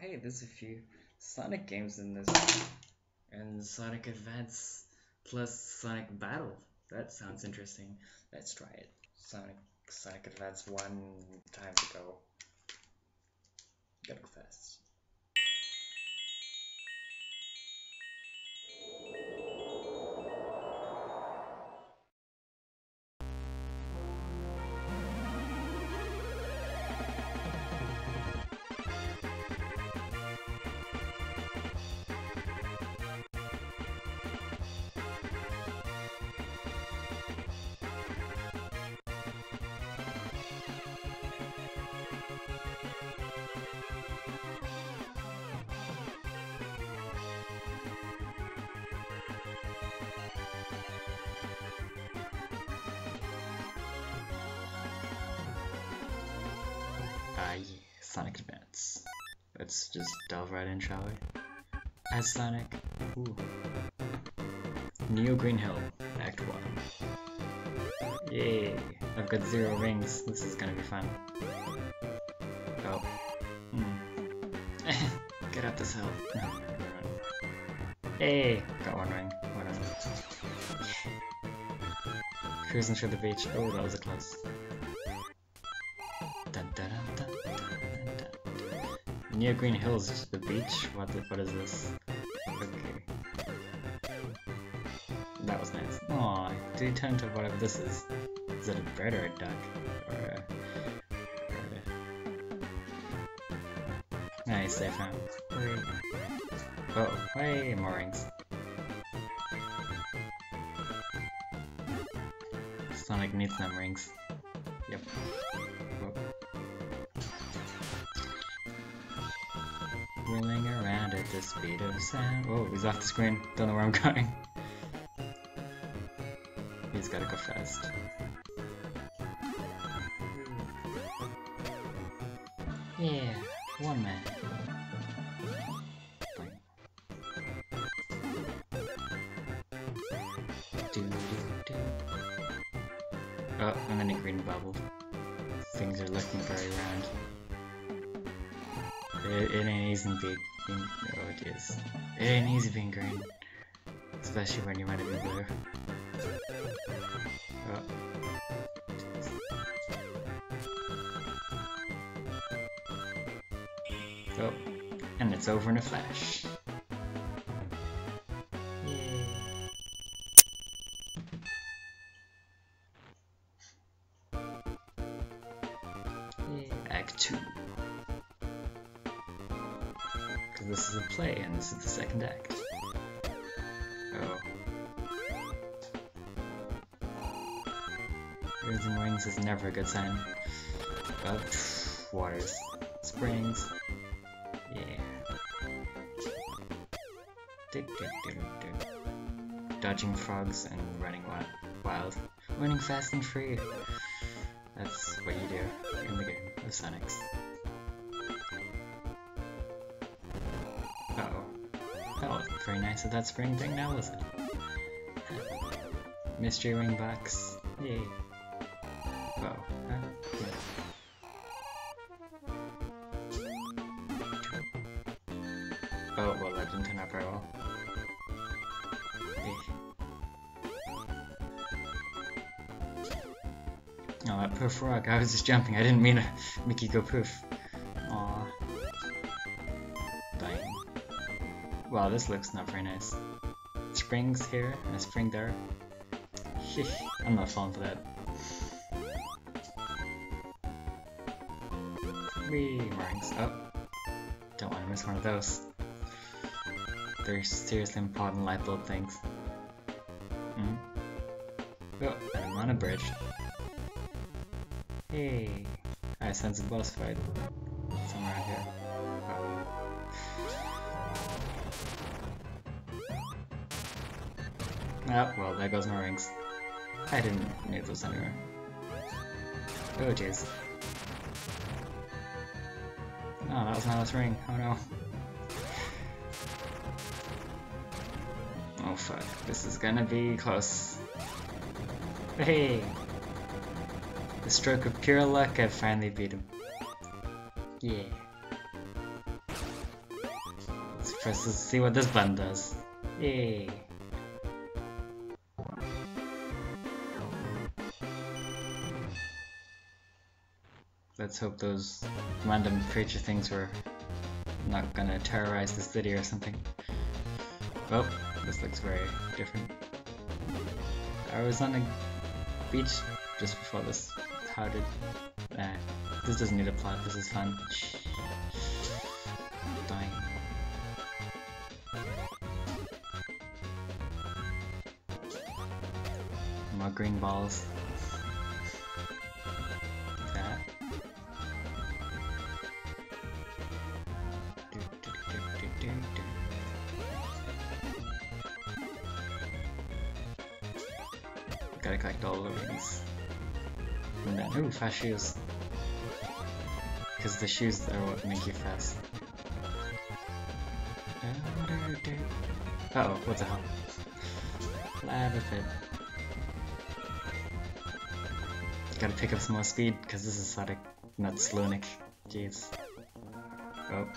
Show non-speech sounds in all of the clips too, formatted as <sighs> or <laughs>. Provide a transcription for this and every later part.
hey, there's a few Sonic games in this. And Sonic Advance plus Sonic Battle. That sounds interesting. Let's try it. Sonic Sonic Advance one time to go. Gotta go fast. Sonic Advance. Let's just delve right in, shall we? As Sonic. Ooh. Neo Green Hill, Act 1. Yay! I've got zero rings. This is gonna be fun. Oh. Hmm. <laughs> Get up this hill. Hey! Got one ring. Whatever. Cruising through the beach. Oh, that was a close. Neo Green Hills, just the beach? What the, what is this? Okay. That was nice. Aw, do you turn to whatever this is? Is it a bird or a duck? Or a... Or a... Nice, safe now. Oh, hey, more rings. Sonic needs them rings. Yep. Rolling around at the speed of sound. Oh, he's off the screen. Don't know where I'm <laughs> going. He's gotta go fast. Yeah, one man. Oh, and then a green bubble. Things are looking very round. It, it ain't easy being, being oh it is. It ain't easy being green. Especially when you want to be blue. Oh. Oh, and it's over in a flash. Losing rings is never a good sign. But, <sighs> waters. Springs. Yeah. Dodging frogs and running wild. Running fast and free. That's what you do in the game of Sonics. Uh oh. That wasn't very nice of that spring thing now, was it? Mystery ring box. Yay. Oh, that poof rock. I was just jumping. I didn't mean to make you go poof. Aw. Dying. Wow, this looks not very nice. Springs here and a spring there. I'm not falling for that. Wee rings. Oh. Don't want to miss one of those. They're seriously important light bulb things. Hmm. Oh, I'm on a bridge. Hey, I sense a boss fight somewhere here. Oh. oh, well, there goes my rings. I didn't need those anywhere. Oh, jeez. Oh, that was my last ring. Oh no. Oh fuck, this is gonna be close. Hey! The stroke of pure luck, I've finally beat him. Yeah. First, let's see what this button does. Yay! Let's hope those random creature things were not gonna terrorize the city or something. Well, this looks very different. I was on a beach just before this. How did... Uh, this doesn't need a plot, this is fun. Dying. More green balls. Gotta collect all the rings. And then, ooh, fast shoes. Because the shoes are what make you fast. Uh oh, what the hell? Lava pit. Gotta pick up some more speed, because this is Sonic, not Slonic. Jeez. Oh.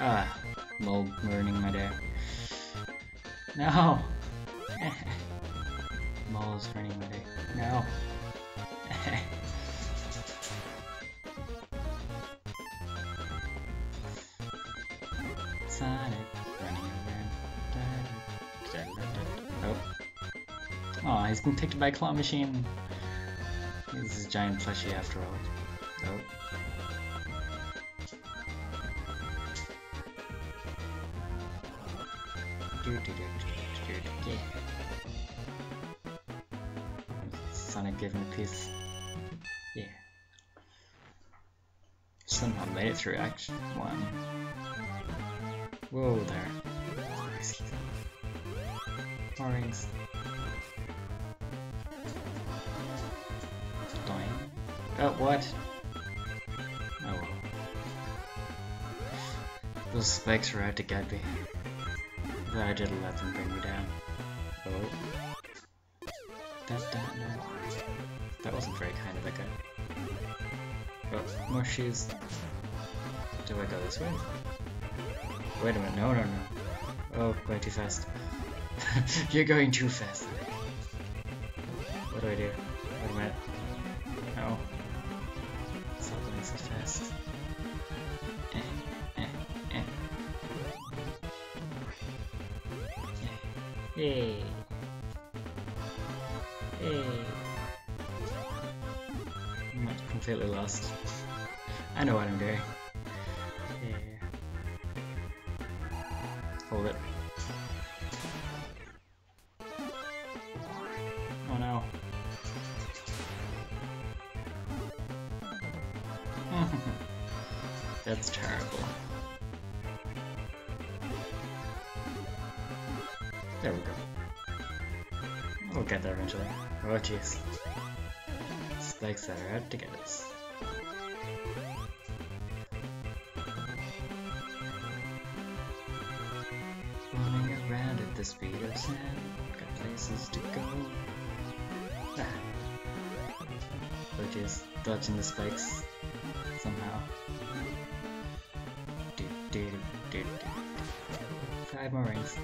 Ah, mole ruining my day. No! <laughs> Mole's ruining my day. No! <laughs> Sonic running around. Oh. Aw, he's been picked by a claw machine. This is giant plushie after all. Oh. Sonic gave him a piece. Yeah. Somehow made it through Act 1. Whoa there. Rings. Dying. Oh, what? Oh well. Those spikes were out to get me. But I didn't let them bring me down. Oh. That, that, no. That wasn't very kind of that guy. Oh, more shoes. Do I go this way? Wait a minute, no, no, no. Oh, way too fast. <laughs> You're going too fast. What do I do? Wait a minute. No. Stop going so fast. Eh, eh, eh. Yay. Completely lost. I know what I'm doing. Yeah. Hold it. Oh no. <laughs> That's terrible. There we go. We'll get there eventually. Oh jeez. Spikes that us. Running around at the speed of sound, got places to go. Ah. Which is dodging the spikes somehow. Do, do, do, do, do. Five more rings.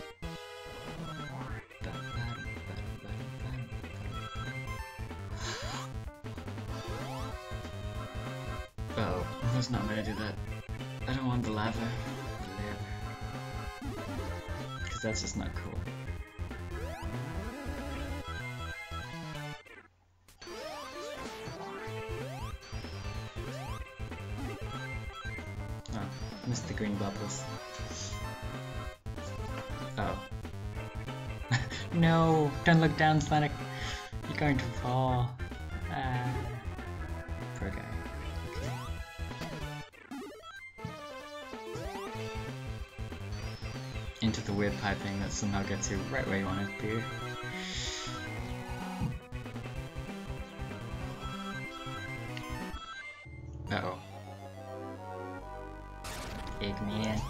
Was not to do that. I don't want the lava. Because that's just not cool. Oh, missed the green bubbles. Oh. <laughs> no! Don't look down, Sonic! You're going to fall. Ah. Into the weird piping that somehow gets you right where you want to be. Uh oh. Eggman.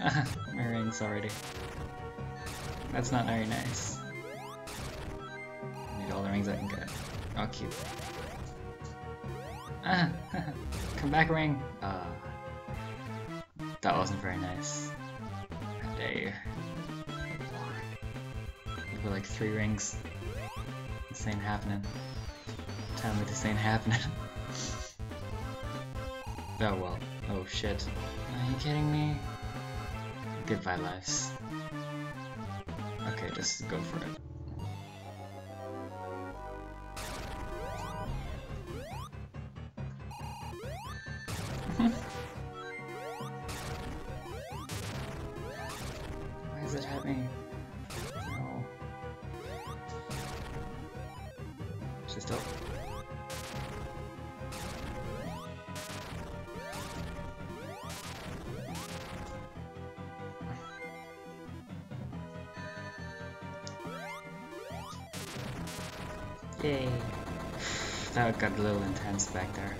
Ah, <laughs> my rings already. That's not very nice. I need all the rings I can get. Oh, cute. Ah, <laughs> come back, ring. Uh, that wasn't very nice. How dare you? With like three rings. This ain't happening. Tell me this ain't happening. <laughs> oh well. Oh shit. Are you kidding me? Goodbye, lives. Okay, just go for it. Just up. <laughs> Yay. That got a little intense back there.